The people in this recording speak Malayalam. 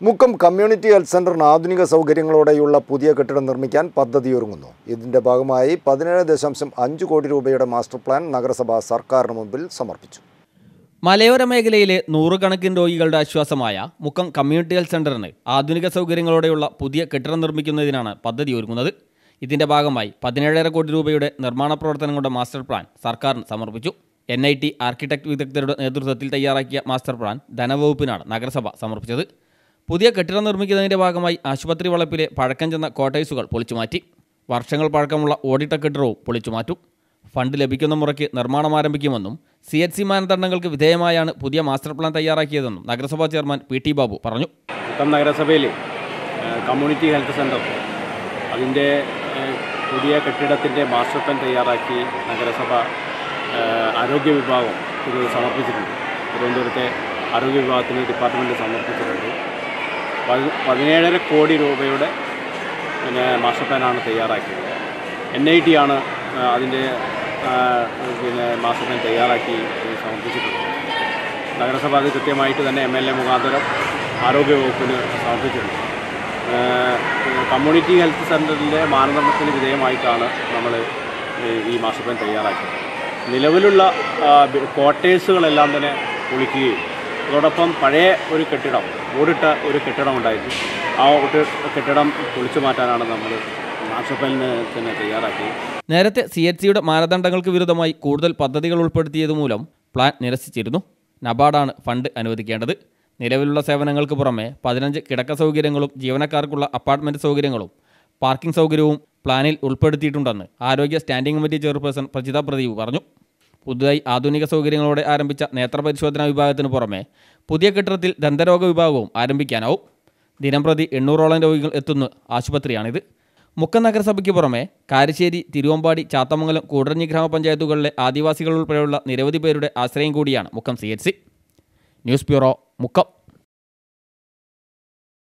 മുക്കം കമ്മ്യൂണിറ്റി ഹെൽത്ത് സെന്ററിന് ആധുനിക സൗകര്യങ്ങളോടെയുള്ള പുതിയ കെട്ടിടം നിർമ്മിക്കാൻ പദ്ധതിയൊരുങ്ങുന്നു ഇതിന്റെ ഭാഗമായി പതിനേഴ് ദശാംശം അഞ്ച് കോടി രൂപയുടെ മാസ്റ്റർ പ്ലാൻ നഗരസഭ സർക്കാരിന് മുമ്പിൽ സമർപ്പിച്ചു. മലയോര മേഖലയിലെ നൂറുകണക്കിന് രോഗികളുടെ ആശ്വാസമായ മുക്കം കമ്മ്യൂണിറ്റി ഹെൽത്ത് സെന്ററിന് ആധുനിക സൗകര്യങ്ങളോടെയുള്ള പുതിയ കെട്ടിടം നിർമ്മിക്കുന്നതിനാണ് പദ്ധതി ഒരുങ്ങുന്നത്. ഇതിന്റെ ഭാഗമായി പതിനേഴര കോടി രൂപയുടെ നിർമ്മാണ പ്രവർത്തനങ്ങളുടെ മാസ്റ്റർ പ്ലാൻ സർക്കാരിന് സമർപ്പിച്ചു. എൻ ഐ ടി ആർക്കിടെക്ട് വിദഗ്ധരുടെ നേതൃത്വത്തിൽ തയ്യാറാക്കിയ മാസ്റ്റർ പ്ലാൻ ധനവകുപ്പിനാണ് നഗരസഭ സമർപ്പിച്ചത്. പുതിയ കെട്ടിടം നിർമ്മിക്കുന്നതിന്റെ ഭാഗമായി ആശുപത്രി വളപ്പിലെ പഴക്കം ചെന്ന കോട്ടേഴ്സുകൾ പൊളിച്ചുമാറ്റി. വർഷങ്ങൾ പഴക്കമുള്ള ഓഡിറ്റ കെട്ടിടവും പൊളിച്ചുമാറ്റും. ഫണ്ട് ലഭിക്കുന്ന മുറയ്ക്ക് നിർമ്മാണം ആരംഭിക്കുമെന്നും സി എച്ച് സി മാനദണ്ഡങ്ങൾക്ക് വിധേയമായാണ് പുതിയ മാസ്റ്റർ പ്ലാൻ തയ്യാറാക്കിയതെന്നും നഗരസഭാ ചെയർമാൻ പി ടി ബാബു പറഞ്ഞു. മൊത്തം നഗരസഭയിൽ കമ്മ്യൂണിറ്റി ഹെൽത്ത് സെന്റർ അതിന്റെ പുതിയ കെട്ടിടത്തിന്റെ മാസ്റ്റർ പ്ലാൻ തയ്യാറാക്കി നഗരസഭ ആരോഗ്യ വിഭാഗം ഇത് സമർപ്പിച്ചിട്ടുണ്ട്. തിരുവനന്തപുരത്തെ ആരോഗ്യ വിഭാഗത്തിന് ഡിപ്പാർട്ട്മെന്റ് സമർപ്പിച്ചിട്ടുണ്ട്. പതിനേഴര കോടി രൂപയുടെ പിന്നെ മാസ്റ്റർ പ്ലാനാണ് തയ്യാറാക്കിയത്. എൻ ഐ ടി ആണ് അതിന്റെ പിന്നെ മാസ്റ്റർ പ്ലാൻ തയ്യാറാക്കി സമർപ്പിച്ചിട്ടുള്ളത്. നഗരസഭ അത് കൃത്യമായിട്ട് തന്നെ എം എൽ എ മുഖാന്തരം ആരോഗ്യവകുപ്പിന് സമർപ്പിച്ചിട്ടുണ്ട്. കമ്മ്യൂണിറ്റി ഹെൽത്ത് സെന്ററിന്റെ മാനദണ്ഡത്തിന് വിധേയമായിട്ടാണ് നമ്മൾ ഈ മാസ്റ്റർ പ്ലാൻ തയ്യാറാക്കിയത്. നിലവിലുള്ള ക്വാർട്ടേഴ്സുകളെല്ലാം തന്നെ പൊളിക്കുകയും അതോടൊപ്പം പഴയ ഒരു കെട്ടിടം ഓടിട്ട ഒരു കെട്ടിടം ഉണ്ടായിരുന്നു. ആ കെട്ടിടം പൊളിച്ചു മാറ്റാനാണ് നമ്മൾ പ്ലാനിന് തന്നെ തയ്യാറാക്കിയത്. നേരത്തെ സി എച്ച് സിയുടെ മാനദണ്ഡങ്ങൾക്ക് വിരുദ്ധമായി കൂടുതൽ പദ്ധതികൾ ഉൾപ്പെടുത്തിയത് മൂലം പ്ലാൻ നിരസിച്ചിരുന്നു. നബാർഡാണ് ഫണ്ട് അനുവദിക്കേണ്ടത്. നിലവിലുള്ള സേവനങ്ങൾക്ക് പുറമെ പതിനഞ്ച് കിടക്ക സൗകര്യങ്ങളും ജീവനക്കാർക്കുള്ള അപ്പാർട്ട്മെന്റ് സൗകര്യങ്ങളും പാർക്കിംഗ് സൗകര്യവും പ്ലാനിൽ ഉൾപ്പെടുത്തിയിട്ടുണ്ടെന്ന് ആരോഗ്യ standing committee chairperson Prajitha Pradeep പറഞ്ഞു. പുതുതായി ആധുനിക സൗകര്യങ്ങളോടെ ആരംഭിച്ച നേത്രപരിശോധനാ വിഭാഗത്തിന് പുറമെ പുതിയ കെട്ടിടത്തിൽ ദന്തരോഗ വിഭാഗവും ആരംഭിക്കാനാവും. ദിനംപ്രതി എണ്ണൂറോളം രോഗികൾ എത്തുന്ന ആശുപത്രിയാണിത്. മുക്കം നഗരസഭയ്ക്ക് പുറമെ കാരശ്ശേരി തിരുവമ്പാടി ചാത്തമംഗലം കൂടരഞ്ഞി ഗ്രാമപഞ്ചായത്തുകളിലെ ആദിവാസികൾ ഉൾപ്പെടെയുള്ള നിരവധി പേരുടെ ആശ്രയം കൂടിയാണ് Mukkam C news bureau Mukkam.